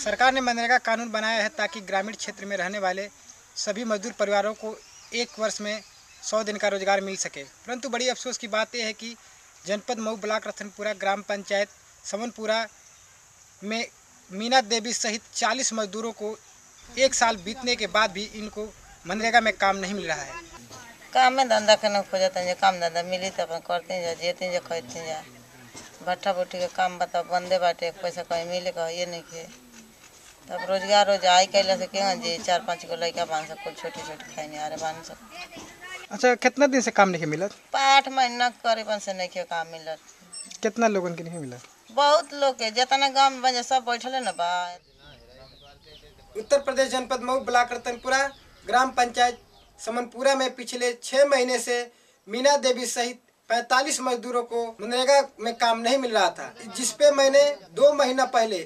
सरकार ने मनरेगा कानून बनाया है ताकि ग्रामीण क्षेत्र में रहने वाले सभी मजदूर परिवारों को एक वर्ष में सौ दिन का रोज़गार मिल सके। परंतु बड़ी अफसोस की बात यह है कि जनपद मऊ ब्लॉक रतनपुरा ग्राम पंचायत समनपुरा में मीना देवी सहित 40 मजदूरों को एक साल बीतने के बाद भी इनको मनरेगा में काम नहीं मिल रहा है। काम में धंधा करने खोजते हैं काम धंधा मिली तो अपन करते जा जेते जा खरीदते जा। भट्ठा बुट्टी के काम बताओ, बंदे बाटे, पैसा कहीं मिले कह, ये नहीं के तब रोज़गार रोज आई कैला से केगा जे चार पाँच गो लड़का बाँध सब कुल छोटी छोटी खाई आ रहे बाँध सब। अच्छा कितना दिन से काम नहीं मिलत? आठ महीना करीबन से नहीं काम मिलत। कितना लोगन के नहीं मिला बहुत लोग के जितना गाँव में बन सब बैठल है ना बा। उत्तर प्रदेश जनपद मऊ ब्लॉक रतनपुरा ग्राम पंचायत समनपुरा में पिछले छह महीने से मीना देवी सहित 45 मजदूरों को मनरेगा में काम नहीं मिल रहा था जिसपे मैंने दो महीना पहले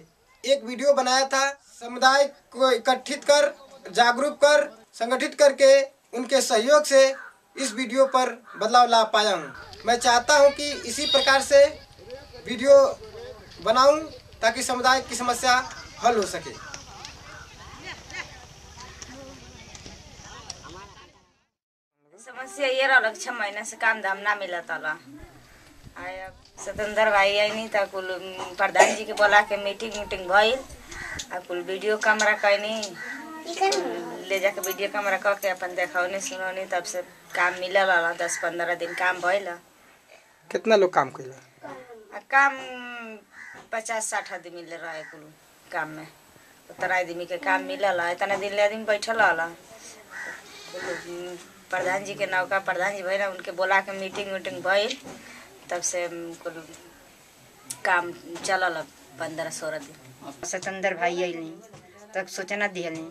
एक वीडियो बनाया था समुदाय को इकट्ठित कर, जागरूक कर, संगठित करके उनके सहयोग से इस वीडियो पर बदलाव ला पाया हूँ। मैं चाहता हूँ कि इसी प्रकार से वीडियो बनाऊँ ताकि समुदाय की समस्या हल हो सके। समस्या ये रहल छह महीना से काम धाम ना मिलत हल आय सतेंद्र भाई आई नहीं था कुल प्रधान जी के बोला के मीटिंग मीटिंग आ कुल वीडियो कैमरा कैनी ले जाके वीडियो कैमरा क के अपन देखौनी सुनौनी तब से काम मिलल हल दस पंद्रह दिन काम भइल। कितना लोग काम कैला काम पचास साठ आदमी ले रहे कुल काम में। उतना आदमी के काम मिलल है इतना दिन ले आदमी बैठल हल प्रधान जी के नौका प्रधान जी भइल उनके बोला के मीटिंग वीटिंग भइल तब से कुल काम चलल पंद्रह सोलह दिन सतेंद्र भाई अइली तब सूचना दिहली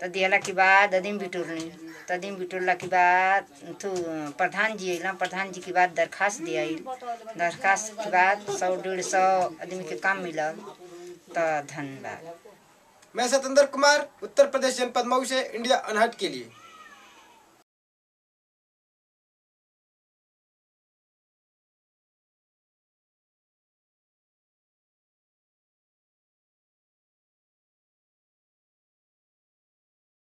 तो दिहला के बाद अदीम बिटुरनी तो अदीम बिटुरला के बाद तू प्रधान जी अइला प्रधान जी के बाद दरखास्त दिया दरखास्त के बाद सौ, डेढ़ सौ आदमी के काम मिलल। तो धन्यवाद। मैं सतेंद्र कुमार, उत्तर प्रदेश जनपद मऊ से, इंडिया अनहट के लिए।